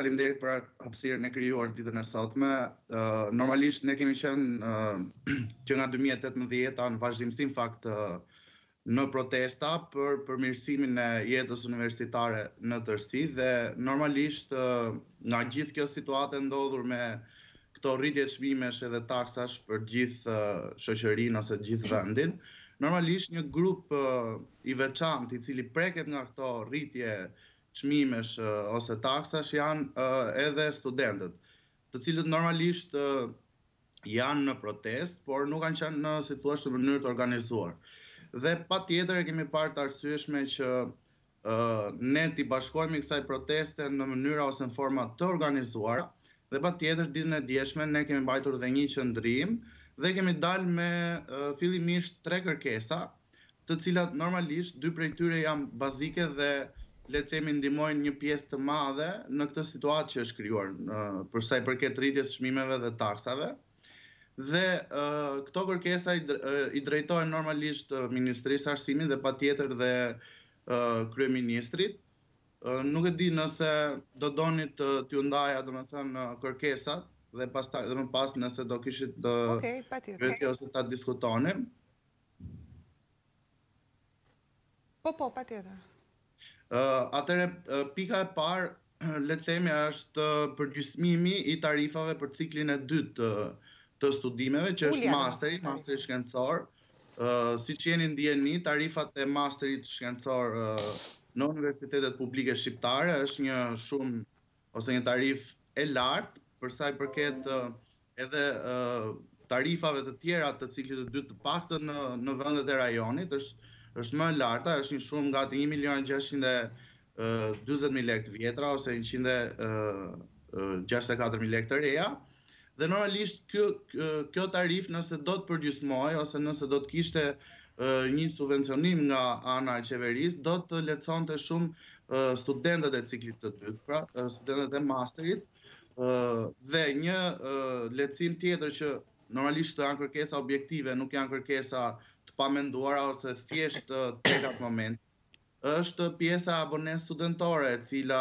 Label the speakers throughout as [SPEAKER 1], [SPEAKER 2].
[SPEAKER 1] Faleminderit për hapësirën e krijuar ditën e sotme. Normalisht ne kemi qenë që nga 2018-a në vazhdimësi në fakt në protesta për përmirësimin e jetës universitare në tërësi dhe normalisht nga gjithë kjo situatë e ndodhur me këto rritje çmimesh edhe taksash për gjithë shoqërinë ose gjithë vendin, normalisht një grup i veçantë i cili preket nga këto rritje çmimesh ose taksash janë edhe studentët, të cilët normalisht janë në protestë, por nuk kanë qenë si thua në mënyrë të organizuar. Dhe patjetër e kemi parë të arsyeshme që ne t'i bashkohemi kësaj proteste në mënyra ose në forma të organizuara dhe patjetër ditën e djeshme ne kemi mbajtur dhe një qëndrim dhe kemi dalë me fillimisht tre kërkesa, të cilat normalisht dy prej tyre janë bazike dhe le të themi ndihmojnë një pjesë të madhe në këtë situatë që është krijuar për sa i përket rritjes së çmimeve dhe taksave. Dhe këto kërkesa i drejtohen normalisht Ministrisë së Arsimit dhe patjetër dhe kryeministrit. Nuk e di nëse do doni të t'ju ndaja, domethënë, kërkesat dhe pastaj dhe më pas nëse do kishit të
[SPEAKER 2] okay, pyetje
[SPEAKER 1] ose ta diskutonim.
[SPEAKER 2] Po, po, patjetër.
[SPEAKER 1] Atëherë, pika e parë, le të themi, është përgjysmimi i tarifave për ciklin e dytë të studimeve, që është masteri, masteri shkencor. Siç jeni në dijeni, tarifat e masterit shkencor në universitetet publike shqiptare është një shumë ose një tarifë e lartë për sa i përket edhe tarifave të tjera të ciklit të dytë të paktën në vendet e rajonit është më e larta, është një shumë gati një milion e gjashtëqind e dyzet mijë lekë të vjetra ose njëqind e gjashtëdhjetë e katër mijë lekë të reja. Dhe normalisht kjo tarifë nëse do të përgjysmohej ose nëse do të kishte një subvencionim nga ana e qeverisë, do të lehtësonte shumë studentët e ciklit të dytë, pra studentët e masterit, dhe një lehtësim tjetër që normalisht këto janë kërkesa objektive, nuk janë kërkesa të pamenduara ose thjesht tek atë moment. Është pjesa e abonesë studentore e cila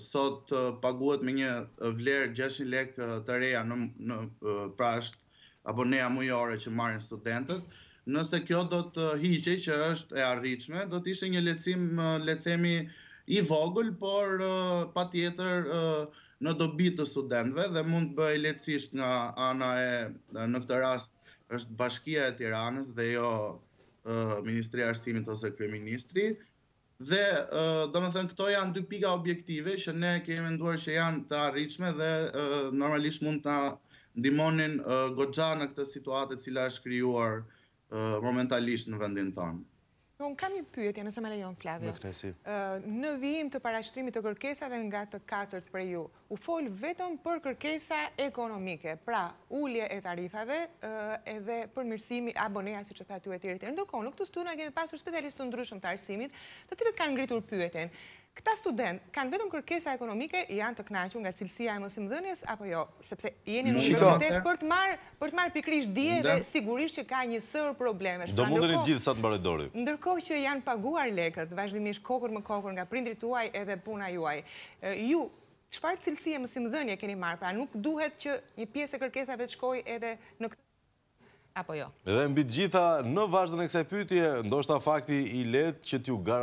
[SPEAKER 1] sot paguhet me një vlerë gjashtëqind lekë të reja pra është abonea mujore që marrin studentët. Nëse kjo do të hiqej që është e arritshme do të ishte një lehtësim le të themi i vogël por patjetër në dobi të studentëve dhe mund të bëhej lehtësisht nga ana e në këtë rast është Bashkia e Tiranës dhe jo Ministri i Arsimit ose Kryeministri, dhe domethënë këto janë dy pika objektive që ne kemi menduar që janë të arritshme dhe normalisht mund të ndihmonin goxha në këtë situatë e cila është krijuar momentalisht në vendin tonë.
[SPEAKER 2] Unë kam një pyetje, nëse me lejon Flavio. Në vijim të parashtrimit të kërkesave nga të katërt prej ju, U fol vetëm për kërkesa ekonomike, pra ulje e tarifave edhe përmirësimi abonea, siç thatë, e të tjera, të tjera. Ndërkohë, ne këtu në studio kemi pasur specialistë të ndryshëm të arsimit, të cilët kanë ngritur pyetjen. Këta studentë, kanë vetëm kërkesa ekonomike, janë të knaqur nga cilësia e mësimdhënies, apo jo? Sepse jeni në universitet për të marrë Për të marrë pikërisht dije dhe sigurisht që ka një sërë problemesh.
[SPEAKER 3] Do mundeni të gjithë sa të mbarojë Dori.
[SPEAKER 2] Ndërkohë që janë paguar lekët, vazhdimisht kokërr më kokërr nga prindërit tuaj edhe puna juaj,. ju, çfarë cilësie mësimdhënie keni marrë? Pra nuk duhet që një pjesë e kërkesave të shkojë edhe në këtë apo jo?
[SPEAKER 3] Dhe mbi të gjitha, në vazhdën e kësaj pyetjeje, ndoshta fakti i lehtë që t'ju garantoj.